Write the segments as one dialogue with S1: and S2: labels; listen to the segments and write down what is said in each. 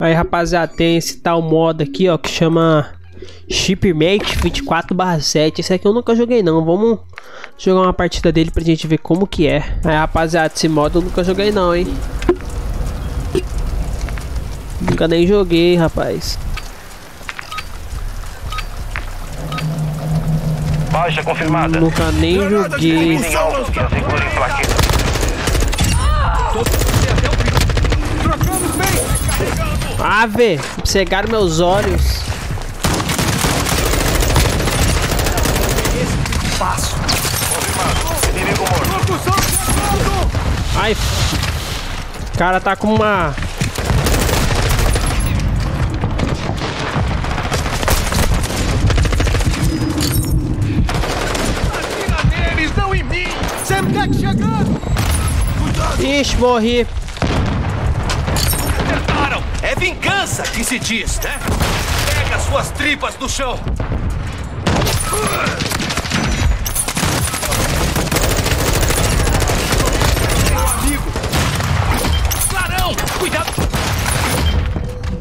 S1: Aí, rapaziada, tem esse tal modo aqui, ó, que chama Shipmate 24/7. Esse aqui eu nunca joguei não. Vamos jogar uma partida dele pra gente ver como que é. Aí, rapaziada, esse modo eu nunca joguei não, hein. Nunca nem joguei, rapaz.
S2: Baixa confirmada.
S1: Nunca nem joguei. Ave, cegaram meus olhos.
S2: Confirmado. Inimigo morto.
S1: Ai, o cara tá com uma... Ixi, morri.
S3: Tentaram! É vingança que se diz, né? Pega suas tripas do chão! Meu amigo! Clarão! Cuidado!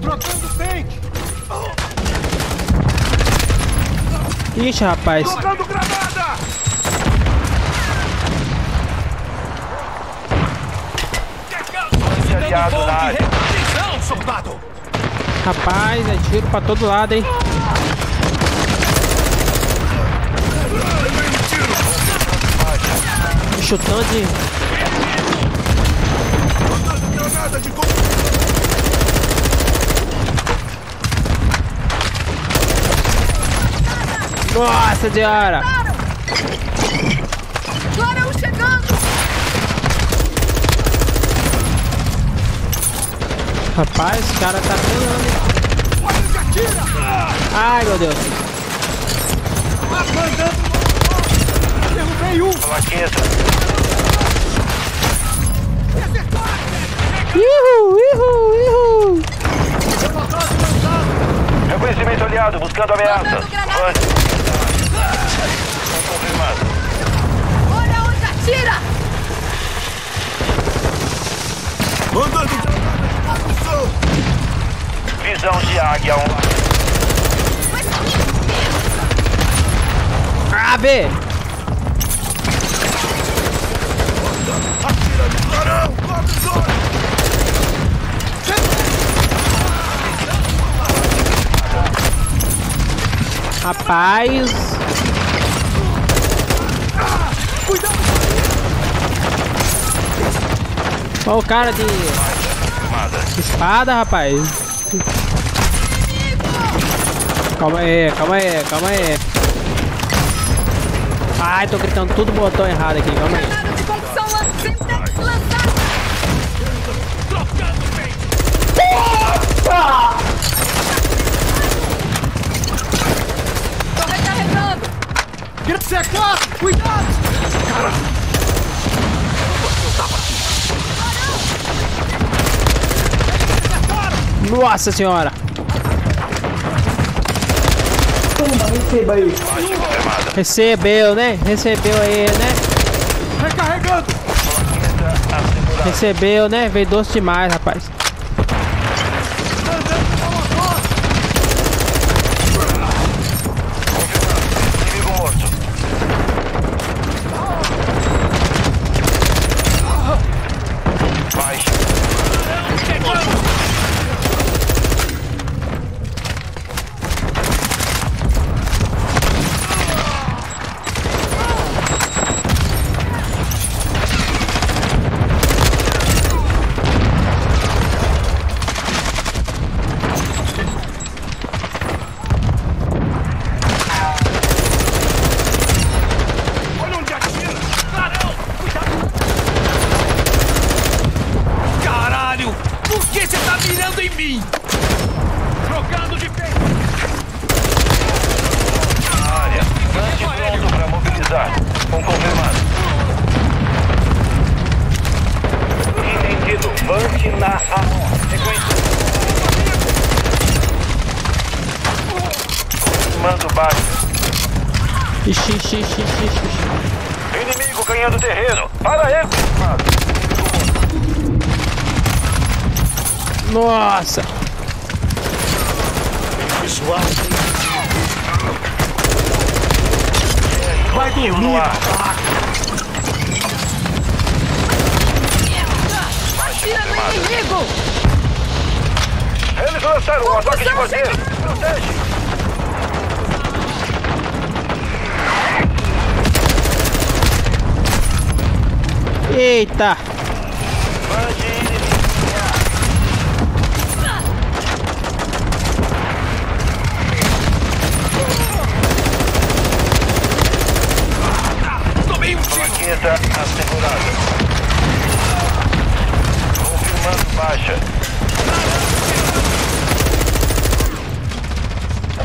S3: Trocando tanque!
S1: Ixi, rapaz.
S3: Trocando granada!
S2: Aliado na área.
S3: Atenção, soldado!
S1: Rapaz, é tiro pra todo lado, hein. Chutando de...
S3: Granada de
S1: Nossa senhora!
S4: Clarão chegando!
S1: Rapaz, esse cara tá pulando? Ai, meu Deus.
S3: Derrubei um!
S1: Ihu, ihu, ihu.
S2: Reconhecimento aliado, buscando
S4: granada.
S2: Avance. Confirmado.
S4: Olha onde atira!
S3: Mandando!
S2: Visão de águia online.
S3: Atira no clarão! Cobre os olhos!
S1: Rapaz! Olha o cara de espada, rapaz. Calma aí, calma aí, calma aí. Ai, tô gritando tudo botão errado aqui, calma aí.
S3: Bem!
S4: Tô recarregando!
S3: C4! Cuidado!
S1: Nossa senhora!
S2: Baixa confirmada.
S1: Recebeu, né? Recebeu aí, né?
S3: Recarregando!
S2: Assegurada.
S1: Recebeu, né? Veio doce demais, rapaz.
S2: Inimigo morto. Baixa.
S3: Olha onde atira! Clarão! Cuidado! Caralho! Por que você tá mirando em mim? Trocando de peito!
S2: Área. Lance pronto para mobilizar. Com confirmado. Entendido. Vante na A. Sequência. Mando baixo.
S1: Ixi, ixi, ixi, ixi, ixi.
S2: Inimigo ganhando terreno. Para confirmado.
S1: Nossa!
S2: Vai dormir. No ar.
S4: Atira no inimigo!
S2: Eles lançaram um ataque de
S4: chegando.
S2: Protege.
S1: Eita!
S2: Plaqueta assegurada. Confirmando baixa.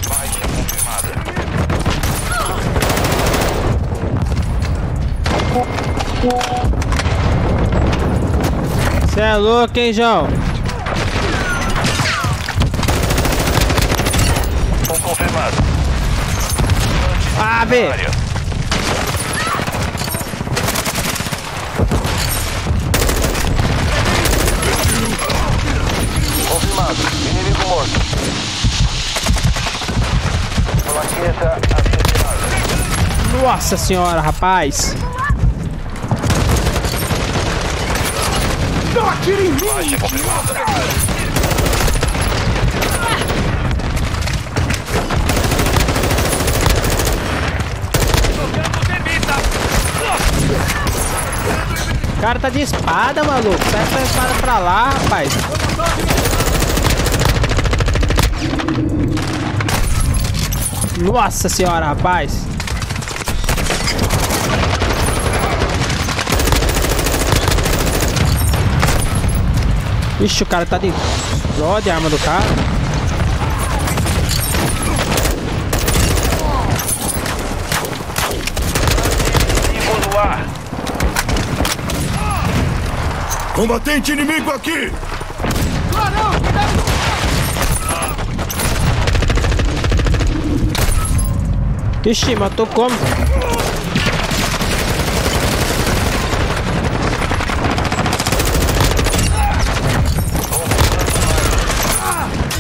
S2: Baixa confirmada.
S1: É louco, hein, João?
S2: Um confirmado.
S1: Ave!
S2: Área. Confirmado. Inimigo morto. Plaqueta assegurada.
S1: Nossa senhora, rapaz!
S2: Baixa confirmada.
S3: Jogando termita.
S1: O cara tá de espada, maluco. Sai essa espada pra lá, rapaz. Nossa senhora, rapaz. Ixi, o cara tá de dó de arma do cara.
S5: Combatente inimigo aqui!
S1: Ixi, matou como?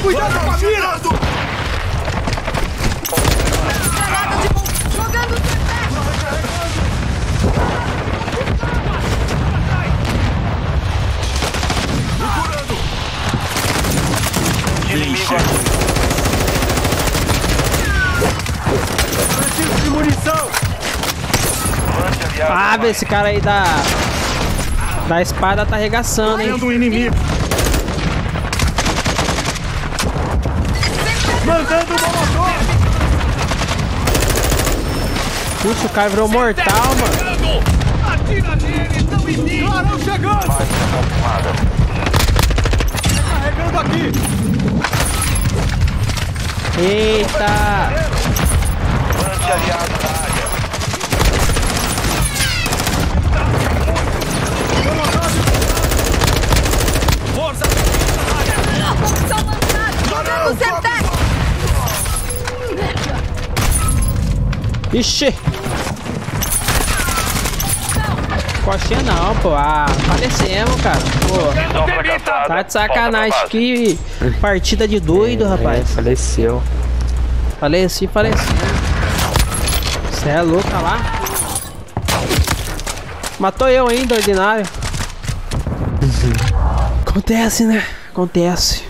S5: Cuidado com a mira!
S4: Granada de bom. Jogando tripé!
S2: Inimigo aqui.
S5: Preciso de munição!
S1: Ah, vê esse cara aí da. Da espada tá arregaçando, hein?
S5: Tendo um inimigo! Mandando uma motor!
S1: Puxa, o cara virou mortal, mano.
S3: Atira nele. Estão em mim.
S5: Clarão chegando!
S2: Confirmada.
S5: Carregando aqui!
S1: Eita!
S2: Lance aliado na área.
S1: Ixi! Coxinha não, pô. Ah, falecemos, cara. Pô, tá de sacanagem. Que partida de doido, rapaz.
S6: faleceu.
S1: Faleci, faleci. Cê é louco, tá lá. Matou eu ainda, ordinário. Acontece, né? Acontece.